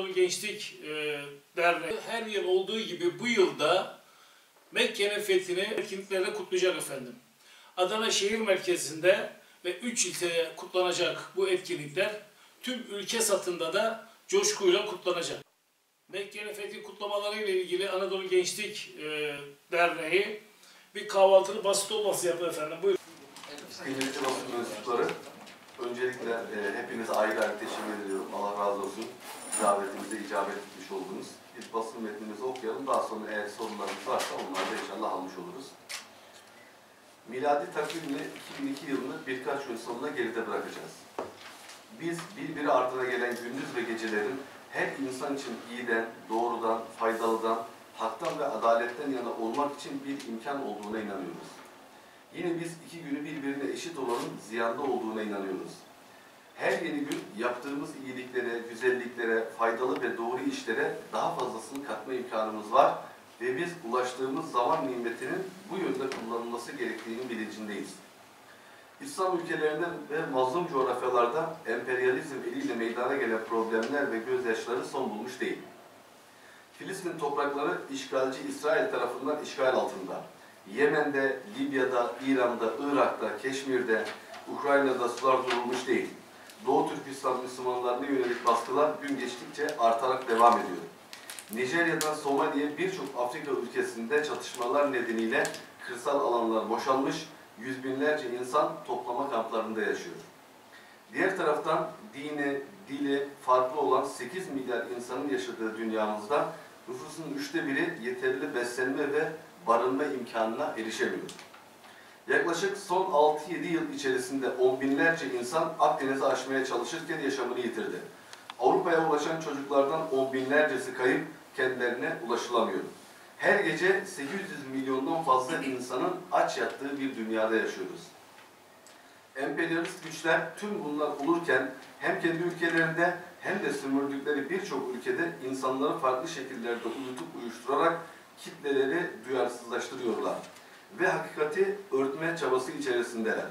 Anadolu Gençlik e, Derneği her yıl olduğu gibi bu yılda Mekke'nin fethini etkinliklerle kutlayacak efendim. Adana şehir merkezinde ve 3 ilçede kutlanacak bu etkinlikler tüm ülke satında da coşkuyla kutlanacak. Mekke'nin fethi kutlamaları ile ilgili Anadolu Gençlik e, Derneği bir kahvaltılı basit olması yapıyor efendim. Buyurun. Kıymetli basın mensupları, öncelikle e, hepinize ayrı ayrı teşekkür ediyorum. İcabet etmiş oldunuz. Biz basın metnimizi okuyalım. Daha sonra eğer sorularınız varsa onları da inşallah almış oluruz. Miladi takvimle 2002 yılını birkaç gün sonuna geride bırakacağız. Biz birbiri ardına gelen gündüz ve gecelerin her insan için iyiden, doğrudan, faydalıdan, haktan ve adaletten yana olmak için bir imkan olduğuna inanıyoruz. Yine biz iki günü birbirine eşit olanın ziyanda olduğuna inanıyoruz. Her yeni gün yaptığımız iyiliklere, güzelliklere, faydalı ve doğru işlere daha fazlasını katma imkanımız var ve biz ulaştığımız zaman nimetinin bu yönde kullanılması gerektiğinin bilincindeyiz. İslam ülkelerinde ve mazlum coğrafyalarda emperyalizm eliyle meydana gelen problemler ve gözyaşları son bulmuş değil. Filistin toprakları işgalci İsrail tarafından işgal altında. Yemen'de, Libya'da, İran'da, Irak'ta, Keşmir'de, Ukrayna'da sular durulmuş değil. Doğu Türkistan Müslümanlarına yönelik baskılar gün geçtikçe artarak devam ediyor. Nijerya'dan Somali'ye birçok Afrika ülkesinde çatışmalar nedeniyle kırsal alanlar boşalmış, yüz binlerce insan toplama kamplarında yaşıyor. Diğer taraftan dini, dili farklı olan 8 milyar insanın yaşadığı dünyamızda nüfusun üçte biri yeterli beslenme ve barınma imkanına erişemiyor. Yaklaşık son 6-7 yıl içerisinde on binlerce insan Akdeniz'i aşmaya çalışırken yaşamını yitirdi. Avrupa'ya ulaşan çocuklardan on binlercesi kayıp kendilerine ulaşılamıyor. Her gece 800 milyondan fazla insanın aç yattığı bir dünyada yaşıyoruz. Emperyalist güçler tüm bunlar olurken hem kendi ülkelerinde hem de sömürdükleri birçok ülkede insanları farklı şekillerde uyutup uyuşturarak kitleleri duyarsızlaştırıyorlar ve hakikati örtme çabası içerisindeler.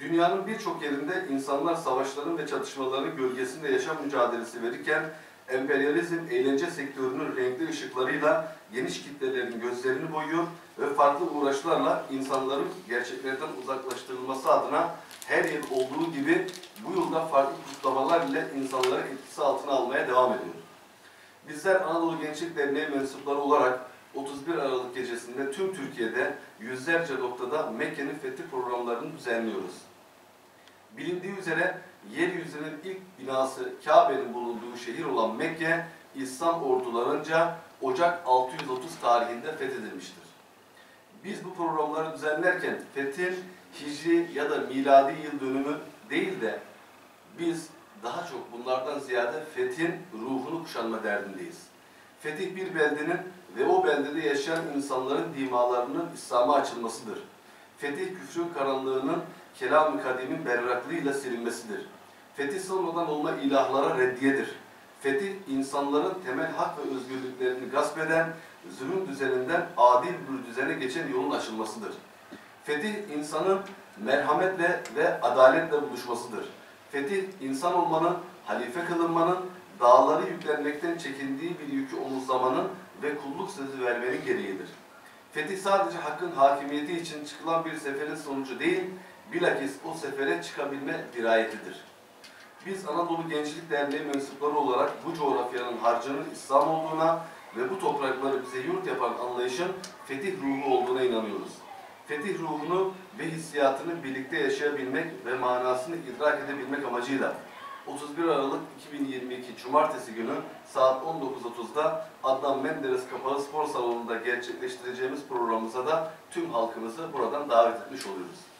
Dünyanın birçok yerinde insanlar savaşların ve çatışmaların gölgesinde yaşam mücadelesi verirken emperyalizm eğlence sektörünün renkli ışıklarıyla geniş kitlelerin gözlerini boyuyor ve farklı uğraşlarla insanların gerçeklerden uzaklaştırılması adına her yıl olduğu gibi bu yılda farklı kutlamalar ile insanları etkisi altına almaya devam ediyor. Bizler Anadolu Gençlik Derneği mensupları olarak 31 Aralık gecesinde tüm Türkiye'de yüzlerce noktada Mekke'nin fethi programlarını düzenliyoruz. Bilindiği üzere yeryüzünün ilk binası Kabe'nin bulunduğu şehir olan Mekke, İslam ordularınca Ocak 630 tarihinde fethedilmiştir. Biz bu programları düzenlerken fethin hicri ya da miladi yıl dönümü değil de biz daha çok bunlardan ziyade fethin ruhunu kuşanma derdindeyiz. Fetih bir beldenin ve o beldede yaşayan insanların dimalarının İslam'a açılmasıdır. Fetih küfrün karanlığının kelam-ı kadimin berraklığıyla silinmesidir. Fetih sonradan olma ilahlara reddiyedir. Fetih insanların temel hak ve özgürlüklerini gasp eden, zulüm düzeninden adil bir düzene geçen yolun açılmasıdır. Fetih insanın merhametle ve adaletle buluşmasıdır. Fetih insan olmanın, halife kılınmanın, dağları yüklenmekten çekindiği bir yükü omuzlamanın ve kulluk sözü vermenin gereğidir. Fetih sadece hakkın hakimiyeti için çıkılan bir seferin sonucu değil, bilakis o sefere çıkabilme dirayetidir. Biz Anadolu Gençlik Derneği mensupları olarak bu coğrafyanın harcının İslam olduğuna ve bu toprakları bize yurt yapan anlayışın fetih ruhu olduğuna inanıyoruz. Fetih ruhunu ve hissiyatını birlikte yaşayabilmek ve manasını idrak edebilmek amacıyla 31 Aralık 2022 Cumartesi günü saat 19.30'da Adnan Menderes Kapalı Spor Salonu'nda gerçekleştireceğimiz programımıza da tüm halkımızı buradan davet etmiş oluyoruz.